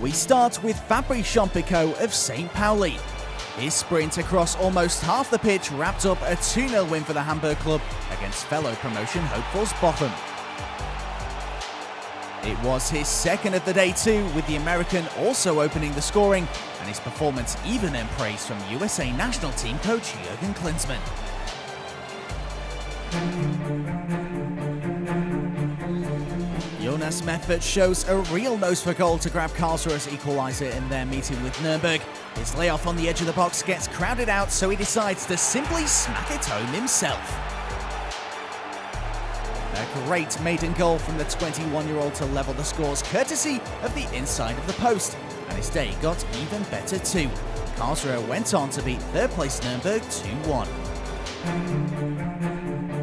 We start with Fabrice-Jean Picault of St. Pauli. His sprint across almost half the pitch wrapped up a 2 0 win for the Hamburg club against fellow promotion hopefuls Bochum. It was his second of the day too, with the American also opening the scoring, and his performance even earned praise from USA national team coach Jurgen Klinsmann. Jonas Meffert shows a real nose for goal to grab Karlsruhe's equaliser in their meeting with Nuremberg. His layoff on the edge of the box gets crowded out, so he decides to simply smack it home himself. A great maiden goal from the 21 year old to level the scores, courtesy of the inside of the post. And his day got even better too. Karlsruhe went on to beat third place Nuremberg 2 1.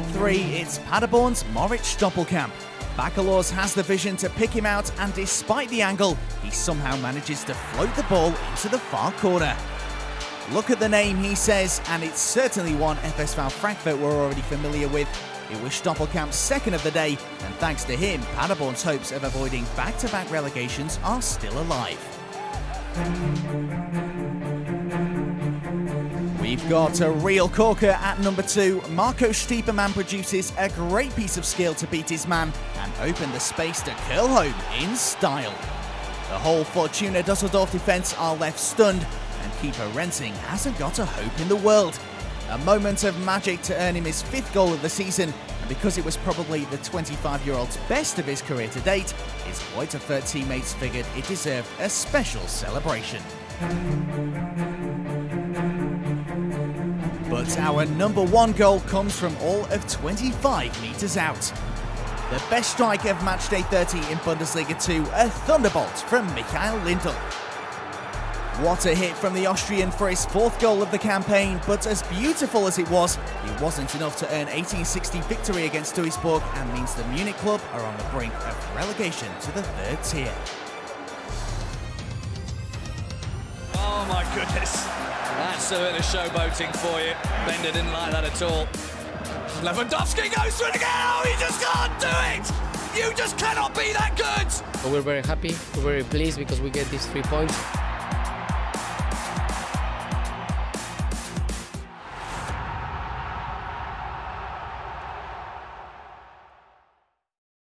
At three, it's Paderborn's Moritz Stoppelkamp. Bakalorz has the vision to pick him out, and despite the angle, he somehow manages to float the ball into the far corner. Look at the name, he says, and it's certainly one FSV Frankfurt were already familiar with. It was Stoppelkamp's second of the day, and thanks to him, Paderborn's hopes of avoiding back to back relegations are still alive. Got a real corker at number two. Marco Stiepermann produces a great piece of skill to beat his man and open the space to curl home in style. The whole Fortuna Dusseldorf defence are left stunned, and keeper Rensing hasn't got a hope in the world. A moment of magic to earn him his fifth goal of the season, and because it was probably the 25 year old's best of his career to date, his Greuther teammates figured it deserved a special celebration. Our number one goal comes from all of 25 metres out. The best strike of matchday 30 in Bundesliga 2, a thunderbolt from Michael Liendl. What a hit from the Austrian for his fourth goal of the campaign, but as beautiful as it was, it wasn't enough to earn 1860 victory against Duisburg and means the Munich club are on the brink of relegation to the third tier. Goodness. That's a bit of showboating for you. Bender didn't like that at all. Lewandowski goes through it again. Oh, he just can't do it. You just cannot be that good. But we're very happy, we're very pleased because we get these three points.